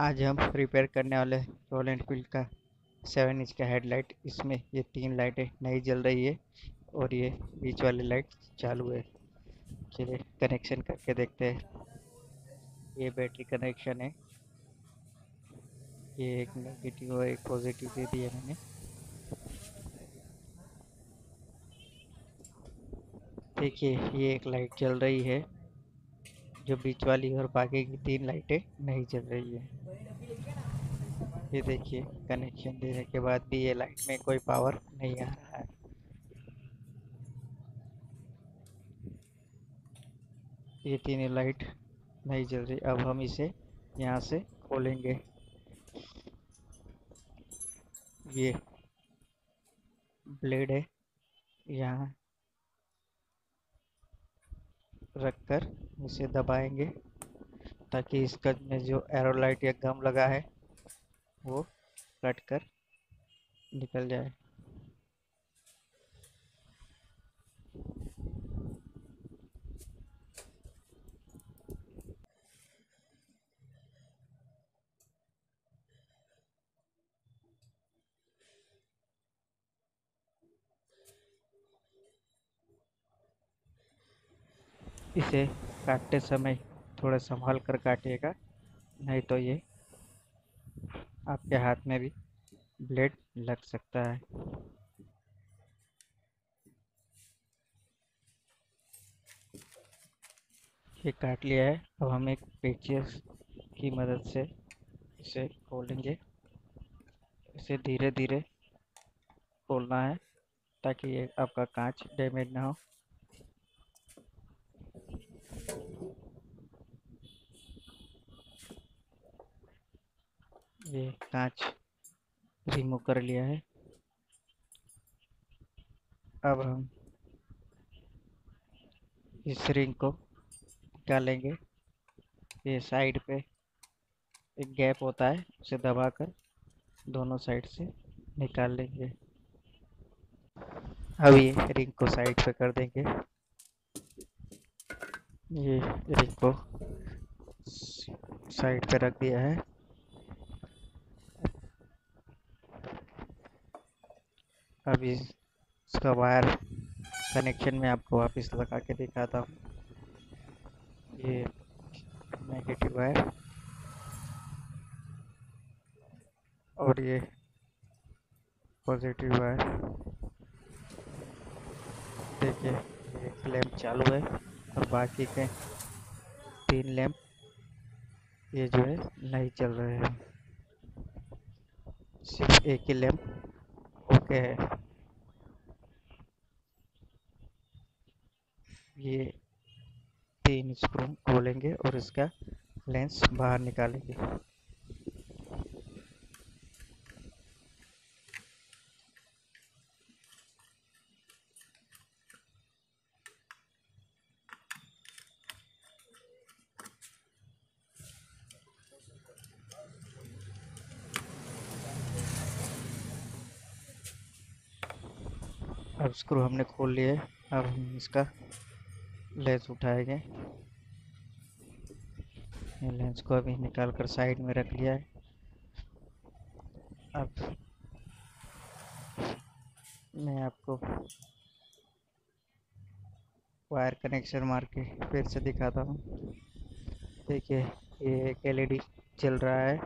आज हम रिपेयर करने वाले रॉयल एनफील्ड का सेवन इंच का हेडलाइट इसमें ये तीन लाइटें नहीं जल रही है और ये बीच वाली लाइट चालू है। चलिए कनेक्शन करके देखते हैं। ये बैटरी कनेक्शन है। ये एक नेगेटिव और एक पॉजिटिव दे दिया मैंने। देखिए, ये एक लाइट जल रही है। जो बीच वाली और बाकी की तीन लाइटें नहीं जल रही है। ये देखिए कनेक्शन देने के बाद भी ये लाइट में कोई पावर नहीं आ रहा है। ये तीनों लाइट नहीं जल रही, अब हम इसे यहाँ से खोलेंगे। ये ब्लेड है, यहाँ रखकर इसे दबाएँगे, ताकि इस इसका में जो एरो लाइट या गम लगा है, वो कट कर निकल जाए। इसे काटते समय थोड़ा संभाल कर काटिएगा, नहीं तो ये आपके हाथ में भी ब्लेड लग सकता है। ये काट लिया है। अब हम एक पेचियस की मदद से इसे खोलेंगे। इसे धीरे धीरे खोलना है ताकि ये आपका कांच डैमेज ना हो। ये कांच रिमूव कर लिया है। अब हम इस रिंग को निकालेंगे ये साइड पे एक गैप होता है, उसे दबाकर दोनों साइड से निकाल लेंगे। अब ये रिंग को साइड पे कर देंगे। ये रिंग को साइड पे रख दिया है। अभी उसका वायर कनेक्शन में आपको वापस लगा के दिखाता हूँ। ये नेगेटिव वायर। और ये पॉजिटिव वायर। देखिए एक लैंप चालू है और बाकी के तीन लैंप ये जो है नहीं चल रहे हैं। सिर्फ़ एक ही लैंप। ओके ये तीन स्क्रू खोलेंगे और इसका लेंस बाहर निकालेंगे। अब स्क्रू हमने खोल लिए अब हम इसका लेंस उठाएँगे। ये लेंस को अभी निकाल कर साइड में रख लिया है। अब मैं आपको वायर कनेक्शन मार के फिर से दिखाता हूँ। देखिए, ये एक एलईडी चल रहा है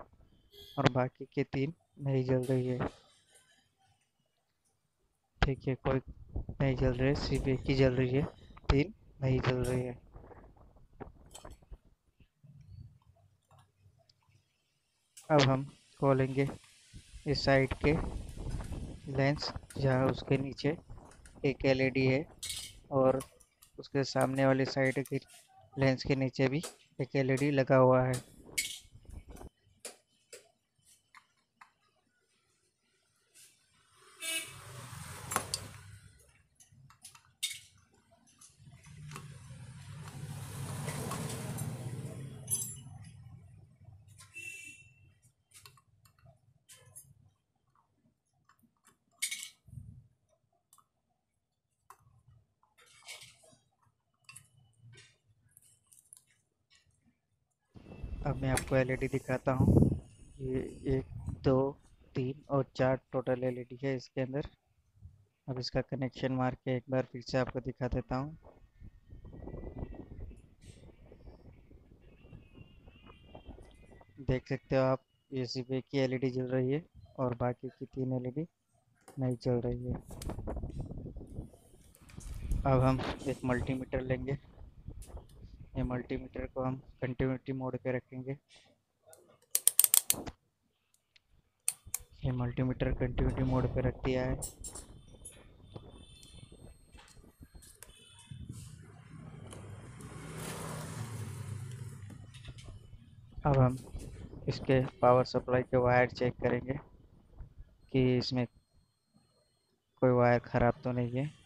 और बाकी के तीन नहीं जल रही है। ठीक है कोई नहीं जल रही है सिर्फ़ एक ही जल रही है, तीन नहीं जल रही है। अब हम खोलेंगे इस साइड के लेंस, जहाँ उसके नीचे एक एलईडी है और उसके सामने वाली साइड के लेंस के नीचे भी एक एलईडी लगा हुआ है। अब मैं आपको एलईडी दिखाता हूँ। ये एक, दो, तीन और चार टोटल एलईडी है इसके अंदर। अब इसका कनेक्शन मार के एक बार फिर से आपको दिखा देता हूँ। देख सकते हो आप ये एक ही एलईडी जल रही है और बाकी की तीन एलईडी नहीं चल रही है। अब हम एक मल्टीमीटर लेंगे। ये मल्टीमीटर को हम कंटिन्यूटी मोड पे रखेंगे। ये मल्टीमीटर कंटिन्यूटी मोड पे रख दिया है। अब हम इसके पावर सप्लाई के वायर चेक करेंगे कि इसमें कोई वायर ख़राब तो नहीं है।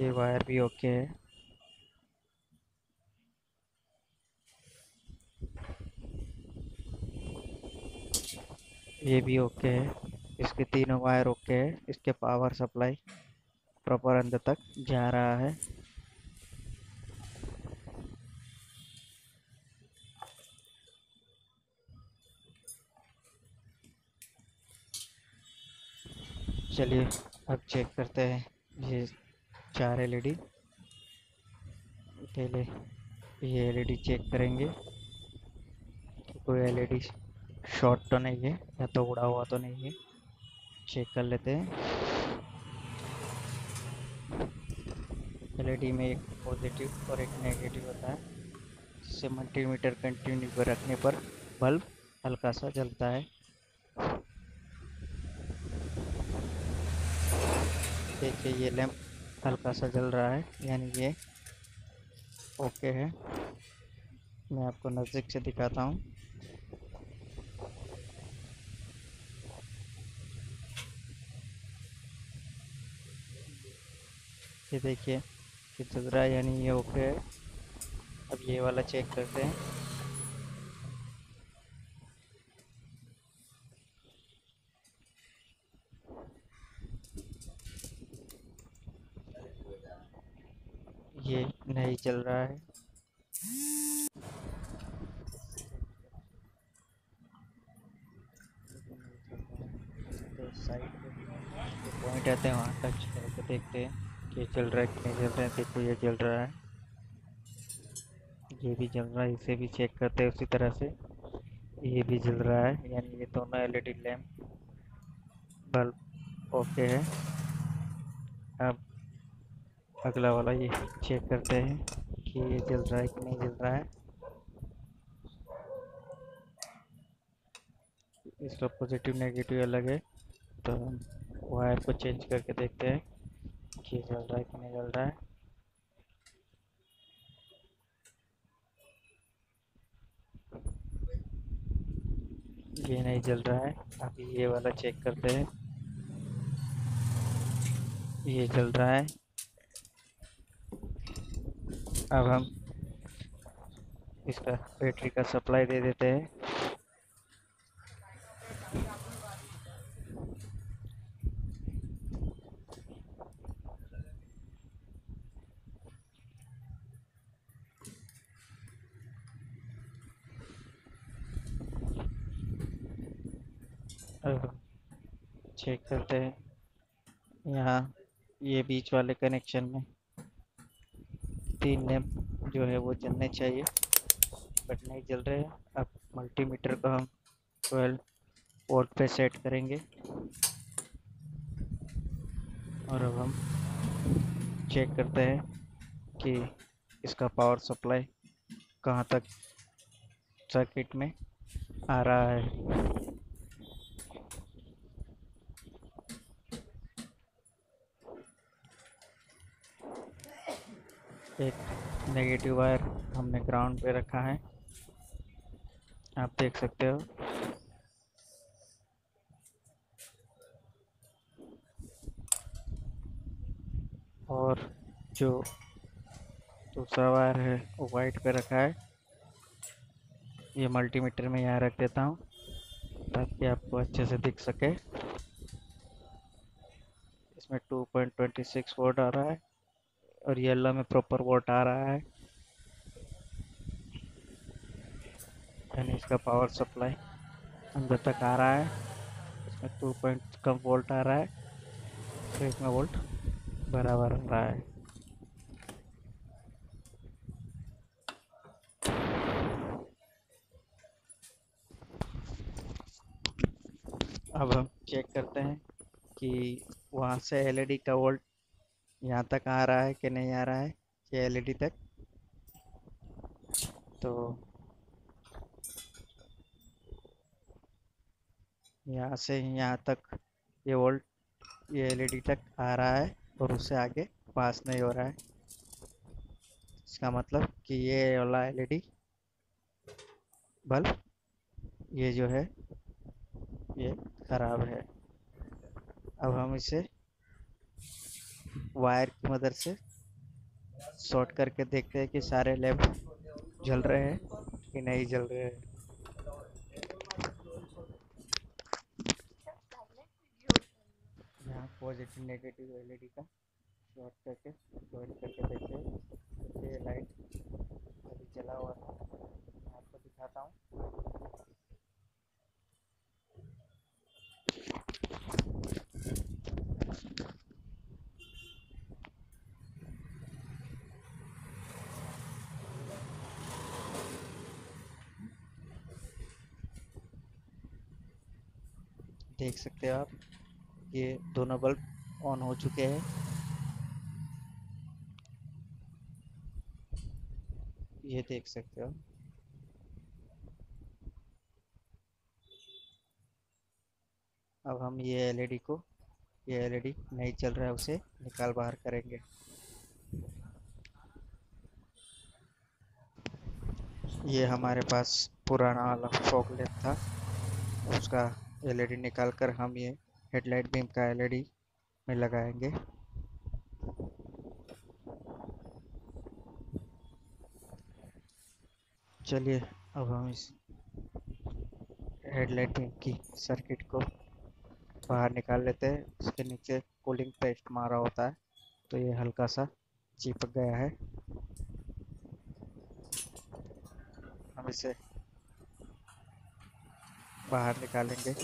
ये वायर भी ओके है। ये भी ओके है। इसके तीनों वायर ओके है। इसके पावर सप्लाई प्रॉपर अंदर तक जा रहा है। चलिए, अब चेक करते हैं। ये चार एलईडी पहले ये एलईडी चेक करेंगे कि कोई एलईडी शॉर्ट तो नहीं है या तो उड़ा हुआ तो नहीं है। चेक कर लेते हैं। एलईडी में एक पॉजिटिव और एक नेगेटिव होता है। जिससे मल्टीमीटर कंटिन्यू पर रखने पर बल्ब हल्का सा जलता है। देखिए, ये लैंप हल्का सा जल रहा है, यानी ये ओके है। मैं आपको नज़दीक से दिखाता हूँ। ये देखिए, ये चल रहा है, यानी ये ओके है। अब ये वाला चेक करते हैं। ये नहीं चल रहा है। तो पॉइंट आते हैं वहाँ टच करके देखते हैं कि चल रहा है कि नहीं चल रहा है। देखो, ये चल रहा है। ये भी चल रहा है, इसे भी चेक करते हैं उसी तरह से। ये भी जल रहा है, यानी ये दोनों एलईडी लैंप बल्ब ओके है। अब अगला वाला ये चेक करते हैं कि ये जल रहा है कि नहीं जल रहा है। इसका पॉजिटिव नेगेटिव अलग है। तो हम वायर को चेंज करके देखते हैं कि जल रहा है कि नहीं जल रहा है। ये नहीं जल रहा है। अभी ये वाला चेक करते हैं। ये जल रहा है। अब हम इसका बैटरी का सप्लाई दे देते हैं। अब चेक करते हैं। यहाँ ये बीच वाले कनेक्शन में। तीन लैंप जो है वो जलने चाहिए। बट नहीं जल रहे अब मल्टीमीटर को हम 12 वोल्ट पे सेट करेंगे। और अब हम चेक करते हैं कि इसका पावर सप्लाई कहाँ तक सर्किट में आ रहा है। एक नेगेटिव वायर हमने ग्राउंड पे रखा है। आप देख सकते हो। और जो दूसरा वायर है, वो वाइट पे रखा है। ये मल्टीमीटर में यहाँ रख देता हूँ, ताकि आपको अच्छे से दिख सके। इसमें 2.26 वोल्ट आ रहा है। और येलो में प्रॉपर वोट आ रहा है। यानी इसका पावर सप्लाई अंदर तक आ रहा है। इसमें टू पॉइंट कम वोल्ट आ रहा है। तो इसमें वोल्ट बराबर आ रहा है। अब हम चेक करते हैं कि वहाँ से एलईडी का वोल्ट यहाँ तक आ रहा है कि नहीं आ रहा है ये एलईडी तक? तो यहाँ से यहाँ तक ये वोल्ट, ये एलईडी तक आ रहा है और उससे आगे पास नहीं हो रहा है। इसका मतलब कि ये वाला एलईडी बल्ब, ये जो है, ये ख़राब है। अब हम इसे वायर की मदद से शॉर्ट करके देखते हैं कि सारे लैंप जल रहे हैं कि नहीं जल रहे हैं। यहाँ पॉजिटिव नेगेटिव एलईडी का शॉर्ट करके ज्वाइन करके देखते हैं ये लाइट अभी जला हुआ था। आपको दिखाता हूँ। देख सकते हो आप, ये दोनों बल्ब ऑन हो चुके हैं। ये देख सकते हो अब हम ये एलईडी को, ये एलईडी नहीं चल रहा है, उसे निकाल बाहर करेंगे। ये हमारे पास पुराना वाला लैम्प था, उसका एलईडी निकाल कर हम ये हेडलाइट बीम का एलईडी में लगाएँगे। चलिए, अब हम इस हेडलाइट बीम की सर्किट को बाहर निकाल लेते हैं। उसके नीचे कूलिंग पेस्ट मारा होता है तो ये हल्का सा चिपक गया है। हम इसे बाहर निकालेंगे।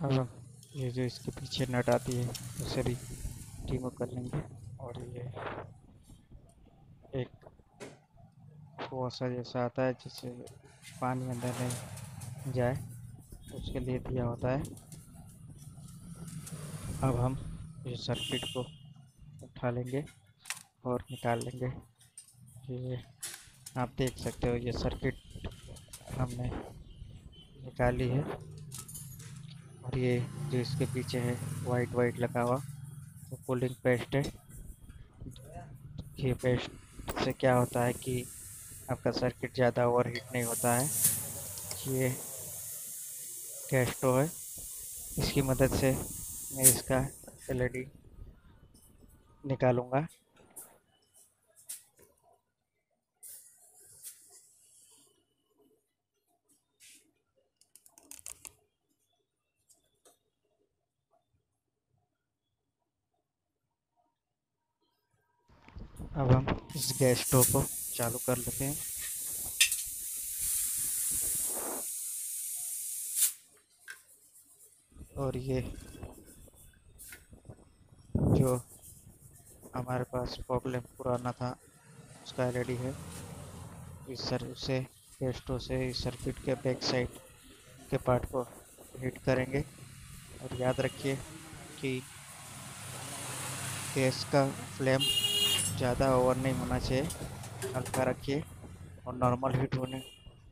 अब हम ये जो इसके पीछे नट आती है, उसे भी रिमूव कर लेंगे। और ये एक कुआसा जैसा आता है जिससे पानी अंदर नहीं जाए, उसके लिए दिया होता है। अब हम इस सर्किट को उठा लेंगे और निकाल लेंगे। ये आप देख सकते हो, ये सर्किट हमने निकाली है। और ये जो इसके पीछे है वाइट वाइट लगा हुआ वो कूलिंग पेस्ट है। ये पेस्ट से क्या होता है कि आपका सर्किट ज़्यादा ओवरहीट नहीं होता है। ये गैस है। इसकी मदद से मैं इसका एलईडी निकालूँगा अब हम इस गैस स्टोव को चालू कर लेते हैं। और ये जो हमारे पास प्रॉब्लम पुराना था, उसका एलईडी है। इस सर से गैस स्टोव से इस सर्किट के बैक साइड के पार्ट को हीट करेंगे। और याद रखिए कि गैस का फ्लेम ज़्यादा ओवर नहीं होना चाहिए। हल्का रखिए और नॉर्मल हीट होने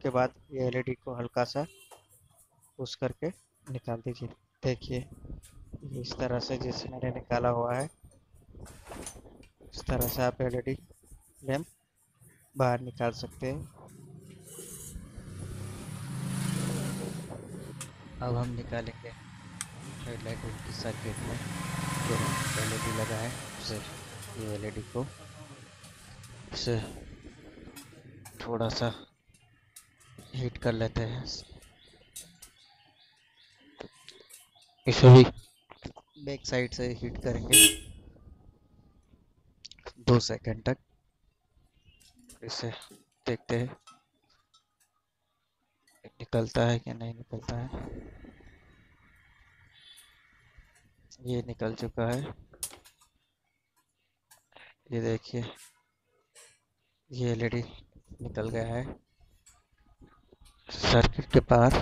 के बाद ये एलईडी को हल्का सा पुश करके निकाल दीजिए। देखिए इस तरह से जैसे मैंने निकाला हुआ है, इस तरह से आप एलईडी लैम्प बाहर निकाल सकते हैं। अब हम निकालेंगे हेडलाइट की सर्किट में जो एलईडी लगा है, उसे। ये को। इसे थोड़ा सा हीट कर लेते हैं। इसे भी बैक साइड से हीट करेंगे। दो सेकंड तक। इसे देखते हैं। निकलता है कि नहीं निकलता है। ये निकल चुका है। ये देखिए, ये एलईडी निकल गया है। सर्किट के पास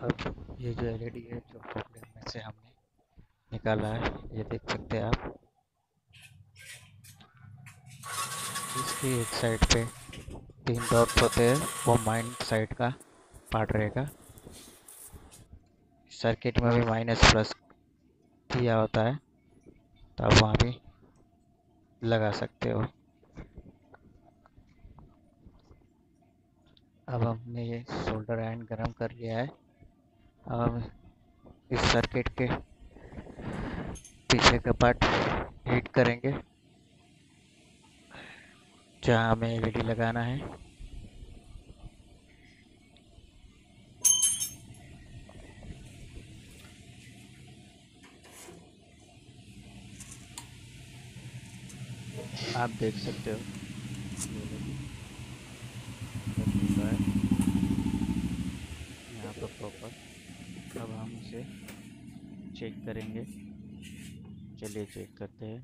अब ये जो एलईडी है, जो प्रॉब्लम में से हमने निकाला है, ये देख सकते हैं आप। इसकी एक साइड पे तीन डॉट्स होते हैं, वो माइंड साइड का पार्ट रहेगा। सर्किट में भी माइनस प्लस दिया होता है। तो आप वहाँ भी लगा सकते हो। अब हमने ये सोल्डर आयन गरम कर लिया है। अब हम इस सर्किट के पीछे का पार्ट हीट करेंगे, जहाँ हमें एलईडी लगाना है। आप देख सकते हो। यहाँ पर प्रॉपर अब हम इसे चेक करेंगे। चलिए चेक करते हैं।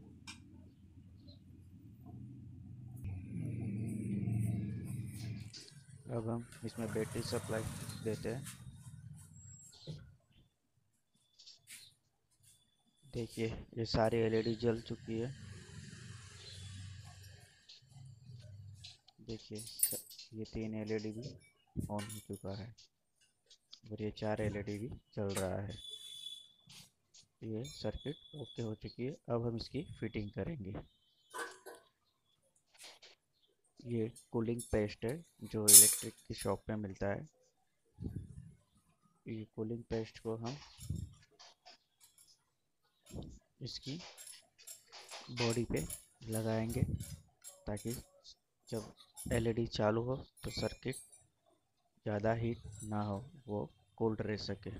अब हम इसमें बैटरी सप्लाई देते हैं। देखिए, ये सारी एलईडी जल चुकी है। देखिए ये तीन एलईडी भी ऑन हो चुका है और ये चार एलईडी भी चल रहा है। ये सर्किट ओके हो चुकी है। अब हम इसकी फिटिंग करेंगे। ये कूलिंग पेस्ट है, जो इलेक्ट्रिक की शॉप पे मिलता है। ये कूलिंग पेस्ट को हम इसकी बॉडी पे लगाएँगे, ताकि जब एलईडी चालू हो तो सर्किट ज़्यादा हीट ना हो वो कोल्ड रह सके।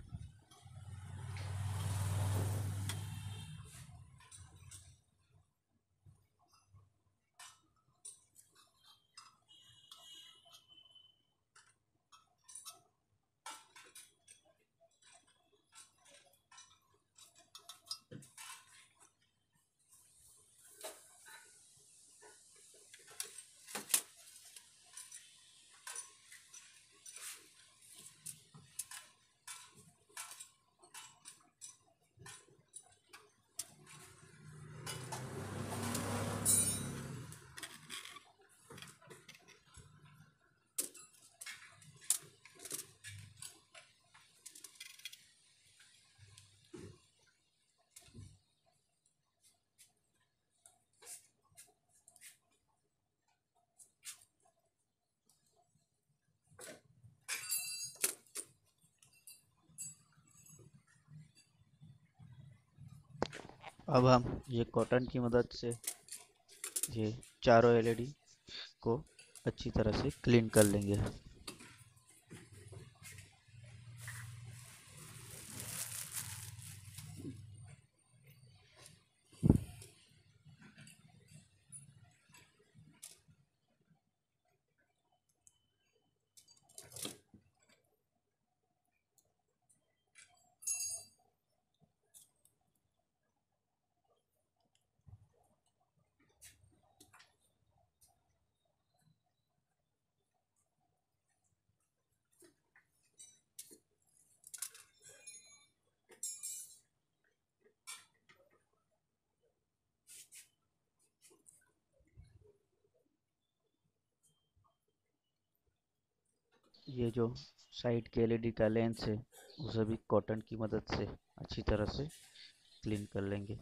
अब हम ये कॉटन की मदद से ये चारों एलईडी को अच्छी तरह से क्लीन कर लेंगे। ये जो साइड के एलईडी का लेंस है उसे भी कॉटन की मदद से अच्छी तरह से क्लीन कर लेंगे।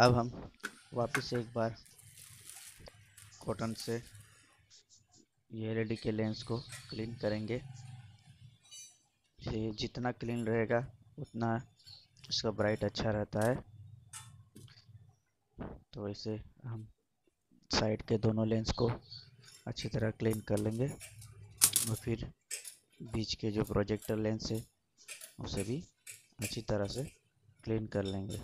अब हम वापस एक बार कॉटन से ये एलईडी के लेंस को क्लीन करेंगे। ये जितना क्लीन रहेगा, उतना इसका ब्राइट अच्छा रहता है। तो इसे हम साइड के दोनों लेंस को अच्छी तरह क्लीन कर लेंगे और फिर बीच के जो प्रोजेक्टर लेंस है, उसे भी अच्छी तरह से क्लीन कर लेंगे।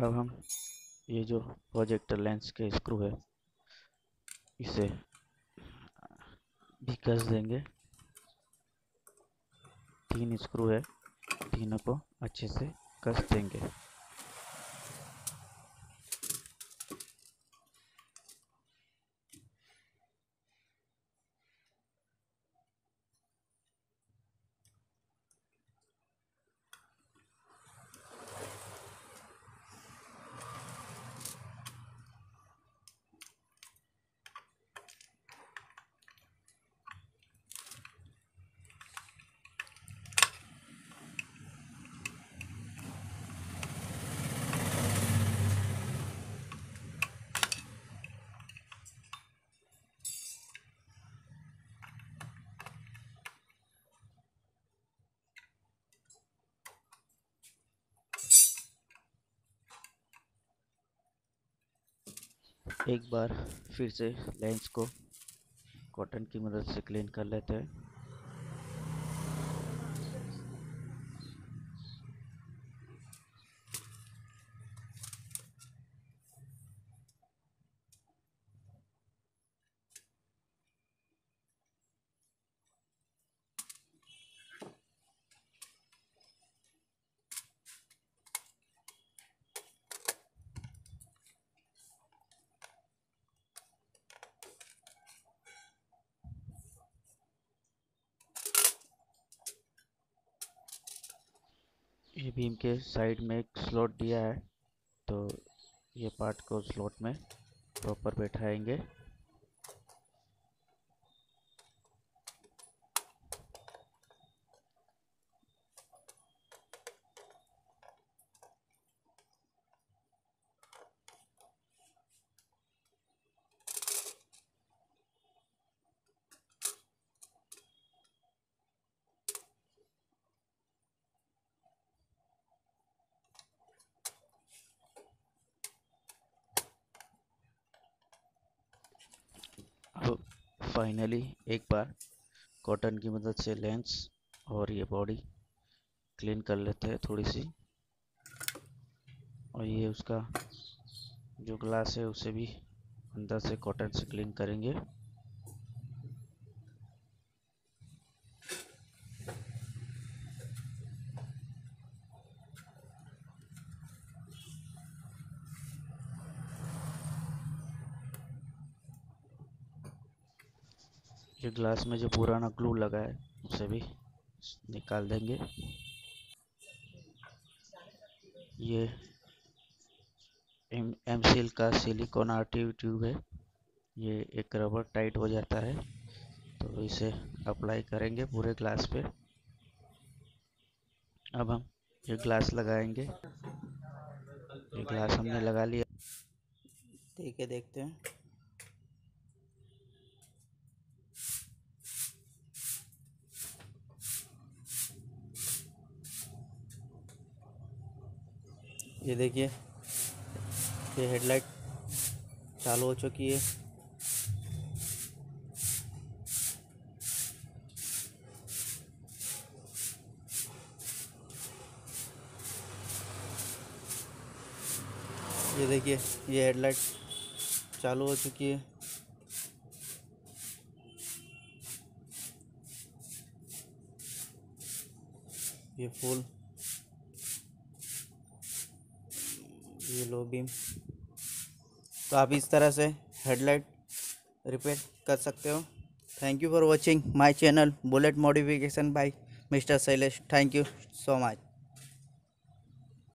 अब हम ये जो प्रोजेक्टर लेंस के स्क्रू है, इसे भी कस देंगे। तीन स्क्रू है, तीनों को अच्छे से कस देंगे। एक बार फिर से लेंस को कॉटन की मदद से क्लीन कर लेते हैं ये बीम के साइड में एक स्लॉट दिया है तो ये पार्ट को स्लॉट में प्रॉपर बैठाएँगे अब फाइनली एक बार कॉटन की मदद से लेंस और ये बॉडी क्लीन कर लेते हैं थोड़ी सी और ये उसका जो ग्लास है, उसे भी अंदर से कॉटन से क्लीन करेंगे। ग्लास में जो पुराना ग्लू लगा है, उसे भी निकाल देंगे। ये एम एम सील का सिलिकॉन आरटीयू ट्यूब है। ये एक रबर टाइट हो जाता है तो इसे अप्लाई करेंगे पूरे ग्लास पे। अब हम ये ग्लास लगाएँगे। ये ग्लास हमने लगा लिया। ठीक है, देखते हैं। ये देखिए, ये हेडलाइट चालू हो चुकी है। ये देखिए, ये हेडलाइट चालू हो चुकी है। ये फुल ये लो बीम तो आप इस तरह से हेडलाइट रिपेयर कर सकते हो. Thank you for watching my channel bullet modification by mister Shailesh thank you so much